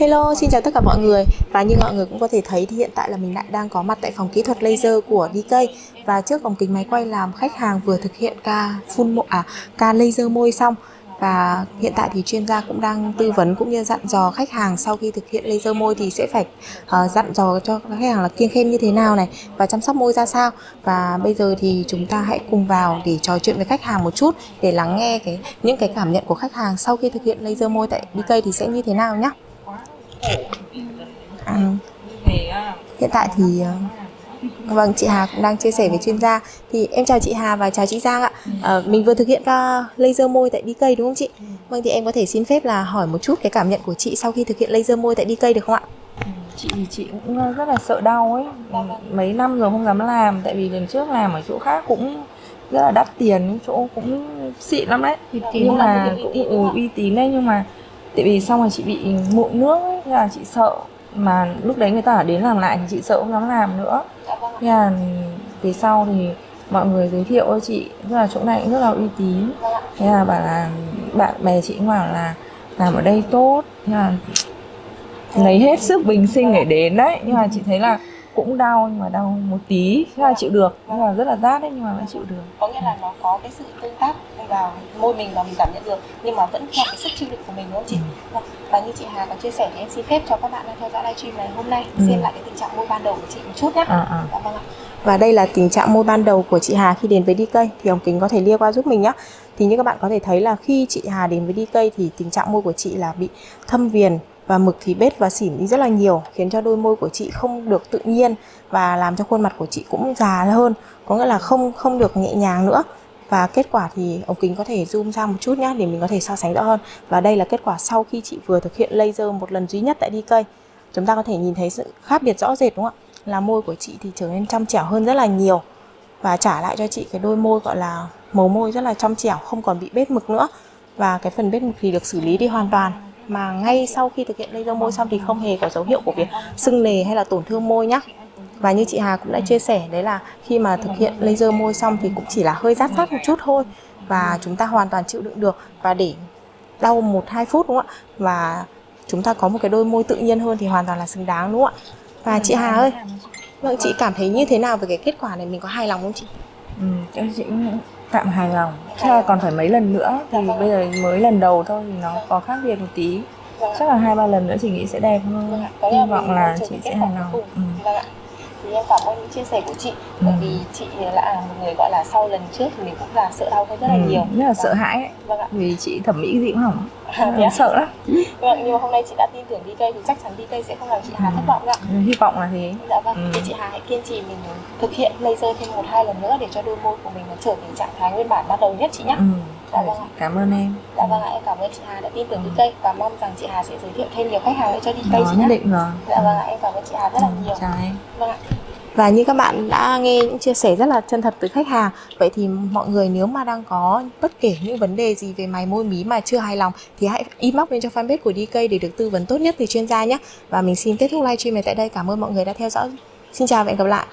Hello, xin chào tất cả mọi người. Và như mọi người cũng có thể thấy thì hiện tại là mình lại đang có mặt tại phòng kỹ thuật laser của DK Và trước ống kính máy quay làm khách hàng vừa thực hiện ca phun mộ à ca laser môi xong. Và hiện tại thì chuyên gia cũng đang tư vấn cũng như dặn dò khách hàng sau khi thực hiện laser môi thì sẽ phải uh, dặn dò cho khách hàng là kiêng khem như thế nào này và chăm sóc môi ra sao. Và bây giờ thì chúng ta hãy cùng vào để trò chuyện với khách hàng một chút để lắng nghe cái những cái cảm nhận của khách hàng sau khi thực hiện laser môi tại DK thì sẽ như thế nào nhé à, hiện tại thì vâng chị Hà cũng đang chia sẻ với chuyên gia. Thì em chào chị Hà và chào chị Giang ạ. À, mình vừa thực hiện ca laser môi tại DK đúng không chị? Vâng thì em có thể xin phép là hỏi một chút cái cảm nhận của chị sau khi thực hiện laser môi tại DK được không ạ? Chị thì chị cũng rất là sợ đau ấy. Mấy năm rồi không dám làm tại vì lần trước làm ở chỗ khác cũng rất là đắt tiền chỗ cũng xịn lắm đấy. Nhưng mà cũng ừ, uy tín đấy nhưng mà tại vì xong rồi chị bị mụn nước ấy, thế là chị sợ. Mà lúc đấy người ta đến làm lại thì chị sợ không dám làm nữa. Thế là về sau thì mọi người giới thiệu cho chị tức là chỗ này cũng rất là uy tín. Thế là bảo là bạn bè chị cũng bảo là làm ở đây tốt. Thế là lấy hết sức bình sinh để đến đấy. Nhưng mà chị thấy là cũng đau nhưng mà đau một tí thế là chịu được. Nhưng mà rất là rát đấy nhưng mà vẫn chịu được. Có nghĩa là nó có cái sự tương tác vào môi mình và mình cảm nhận được nhưng mà vẫn theo cái sức chịu đựng của mình đúng không chị? Ừ. và như chị Hà có chia sẻ thì em xin phép cho các bạn đang theo dõi livestream này hôm nay ừ. xem lại cái tình trạng môi ban đầu của chị một chút nhé à, à. Dạ, vâng ạ. Và đây là tình trạng môi ban đầu của chị Hà khi đến với DK thì ống kính có thể lia qua giúp mình nhé thì như các bạn có thể thấy là khi chị Hà đến với DK thì tình trạng môi của chị là bị thâm viền và mực thì bết và xỉn đi rất là nhiều, khiến cho đôi môi của chị không được tự nhiên và làm cho khuôn mặt của chị cũng già hơn, có nghĩa là không không được nhẹ nhàng nữa. Và kết quả thì ống kính có thể zoom ra một chút nhé để mình có thể so sánh rõ hơn. Và đây là kết quả sau khi chị vừa thực hiện laser một lần duy nhất tại DK chúng ta có thể nhìn thấy sự khác biệt rõ rệt, đúng không ạ? Là môi của chị thì trở nên trong trẻo hơn rất là nhiều. Và trả lại cho chị cái đôi môi gọi là màu môi rất là trong trẻo, không còn bị bết mực nữa. Và cái phần bết mực thì được xử lý đi hoàn toàn mà ngay sau khi thực hiện laser môi xong thì không hề có dấu hiệu của việc sưng nề hay là tổn thương môi nhé và như chị Hà cũng đã chia sẻ đấy là khi mà thực hiện laser môi xong thì cũng chỉ là hơi rát rát một chút thôi và chúng ta hoàn toàn chịu đựng được. Và để đau một hai phút đúng không ạ? Và chúng ta có một cái đôi môi tự nhiên hơn thì hoàn toàn là xứng đáng đúng không ạ? Và chị Hà ơi vâng chị cảm thấy như thế nào về cái kết quả này? Mình có hài lòng không chị? Ừ chị tạm hài lòng. Chắc là còn phải mấy lần nữa, thì bây giờ mới lần đầu thôi, thì nó có khác biệt một tí. Chắc là hai, ba lần nữa chị nghĩ sẽ đẹp hơn. Hy vọng là chị sẽ hài lòng. Ừ thì em cảm ơn những chia sẻ của chị ừ. bởi vì chị là một người gọi là sau lần trước thì mình cũng là sợ đau hơn rất là ừ, nhiều rất là sợ hãi ấy. vâng ạ. vì chị thẩm mỹ gì cũng hỏng à, sợ lắm vâng nhưng mà hôm nay chị đã tin tưởng đi cây thì chắc chắn đi cây sẽ không làm chị Hà ừ. thất vọng đâu ừ, hy vọng là thế dạ vâng ừ. thì chị Hà hãy kiên trì mình thực hiện laser thêm một hai lần nữa để cho đôi môi của mình nó trở về trạng thái nguyên bản ban đầu nhất chị nhé ừ. Dạ vâng Cảm ơn em. Dạ vâng ạ, em cảm ơn chị Hà đã tin tưởng đi cây và mong rằng chị Hà sẽ giới thiệu thêm nhiều khách hàng nữa cho đi cây chị nhé. nhất định rồi. Dạ vâng ạ, em cảm ơn chị Hà rất là nhiều. Chào em. Vâng ạ. Và như các bạn đã nghe những chia sẻ rất là chân thật từ khách hàng Vậy thì mọi người nếu mà đang có bất kể những vấn đề gì về mày môi mí mà chưa hài lòng Thì hãy inbox lên cho fanpage của DK để được tư vấn tốt nhất từ chuyên gia nhé Và mình xin kết thúc livestream này tại đây Cảm ơn mọi người đã theo dõi Xin chào và hẹn gặp lại